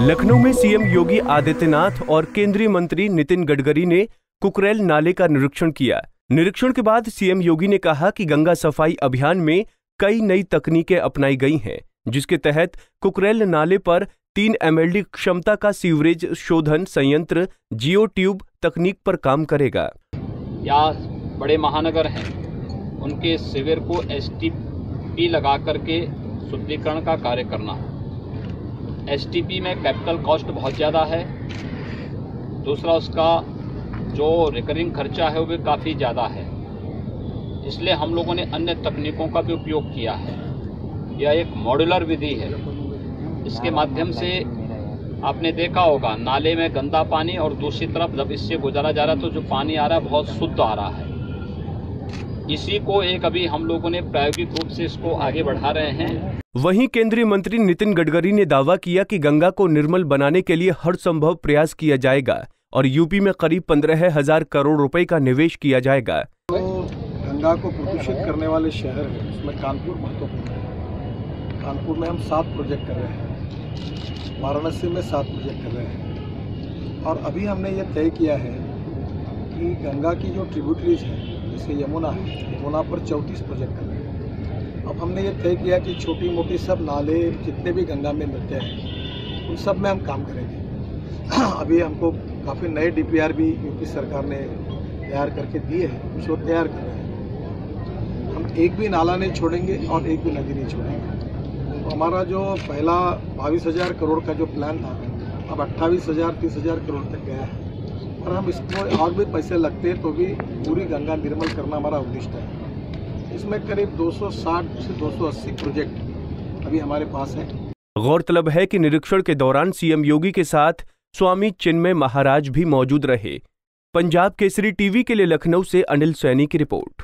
लखनऊ में सीएम योगी आदित्यनाथ और केंद्रीय मंत्री नितिन गडकरी ने कुकरेल नाले का निरीक्षण किया। निरीक्षण के बाद सीएम योगी ने कहा कि गंगा सफ़ाई अभियान में कई नई तकनीकें अपनाई गई हैं, जिसके तहत कुकरेल नाले पर तीन एमएलडी क्षमता का सीवरेज, शोधन, संयंत्र, जियो ट्यूब तकनीक पर काम करेगा। या बड़े महानगर हैं, उनके शिविर को एस टी लगा करके शुद्धिकरण का कार्य करना। एसटीपी में कैपिटल कॉस्ट बहुत ज़्यादा है। दूसरा उसका जो रिकरिंग खर्चा है, वो भी काफ़ी ज़्यादा है। इसलिए हम लोगों ने अन्य तकनीकों का भी उपयोग किया है। यह एक मॉड्यूलर विधि है। इसके माध्यम से आपने देखा होगा, नाले में गंदा पानी और दूसरी तरफ़ जब इससे गुजारा जा रहा है तो जो पानी आ रहा है, बहुत शुद्ध आ रहा है। इसी को एक अभी हम लोगों ने प्रायोगिक रूप से इसको आगे बढ़ा रहे हैं। वहीं केंद्रीय मंत्री नितिन गडकरी ने दावा किया कि गंगा को निर्मल बनाने के लिए हर संभव प्रयास किया जाएगा और यूपी में करीब पंद्रह हज़ार करोड़ रुपए का निवेश किया जाएगा। तो गंगा को प्रदूषित करने वाले शहर हैं उसमें कानपुर महत्वपूर्ण है। कानपुर में हम सात प्रोजेक्ट कर रहे हैं। वाराणसी में सात प्रोजेक्ट कर रहे हैं। और अभी हमने ये तय किया है कि गंगा की जो ट्रिब्यूटरीज है जैसे यमुना है, यमुना पर चौंतीस प्रोजेक्ट कर रहे हैं। अब हमने ये तय किया कि छोटी मोटी सब नाले, जितने भी गंगा में मिलते हैं, उन सब में हम काम करेंगे। अभी हमको काफ़ी नए डीपीआर भी यूपी सरकार ने तैयार करके दिए हैं उसको तैयार कर रहे हैं। हम एक भी नाला नहीं छोड़ेंगे और एक भी नदी नहीं छोड़ेंगे। तो हमारा जो पहला बाईस हज़ार करोड़ का जो प्लान था, अब अट्ठाईस हज़ार, तीस हज़ार करोड़ तक गया है। और हम इसको और भी पैसे लगते तो भी पूरी गंगा निर्मल करना हमारा उद्दिष्ट है। इसमें करीब 260 से 280 प्रोजेक्ट अभी हमारे पास है। गौरतलब है कि निरीक्षण के दौरान सीएम योगी के साथ स्वामी चिन्मय महाराज भी मौजूद रहे। पंजाब केसरी टीवी के लिए लखनऊ से अनिल सैनी की रिपोर्ट।